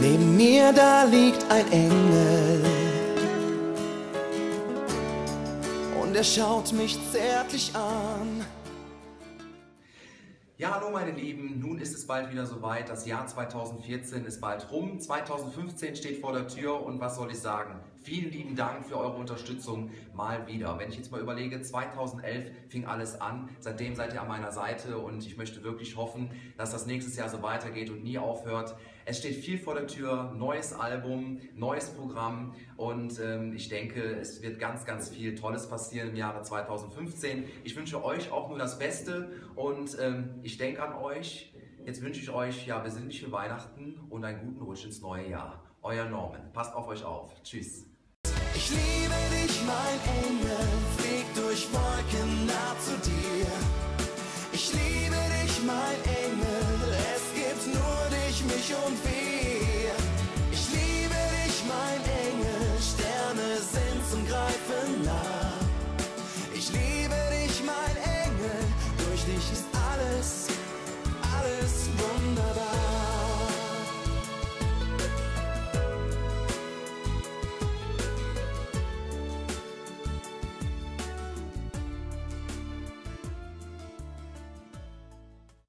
Neben mir da liegt ein Engel und er schaut mich zärtlich an. Ja, hallo meine Lieben, nun ist es bald wieder soweit. Das Jahr 2014 ist bald rum. 2015 steht vor der Tür und was soll ich sagen? Vielen lieben Dank für eure Unterstützung mal wieder. Wenn ich jetzt mal überlege, 2011 fing alles an. Seitdem seid ihr an meiner Seite und ich möchte wirklich hoffen, dass das nächstes Jahr so weitergeht und nie aufhört. Es steht viel vor der Tür, neues Album, neues Programm und ähm, ich denke, es wird ganz, ganz viel Tolles passieren im Jahre 2015. Ich wünsche euch auch nur das Beste und ähm, ich ich denke an euch. Jetzt wünsche ich euch ja besinnliche Weihnachten und einen guten Rutsch ins neue Jahr. Euer Norman. Passt auf euch auf. Tschüss. Ich liebe dich, mein Engel. Flieg durch Wolken nah zu dir. Ich liebe dich, mein Engel. Es gibt nur dich, mich und wir. Ich liebe dich, mein Engel. Sterne sind zum Greifen nah. Ich liebe dich, mein Engel. Durch dich ist Alice. alles.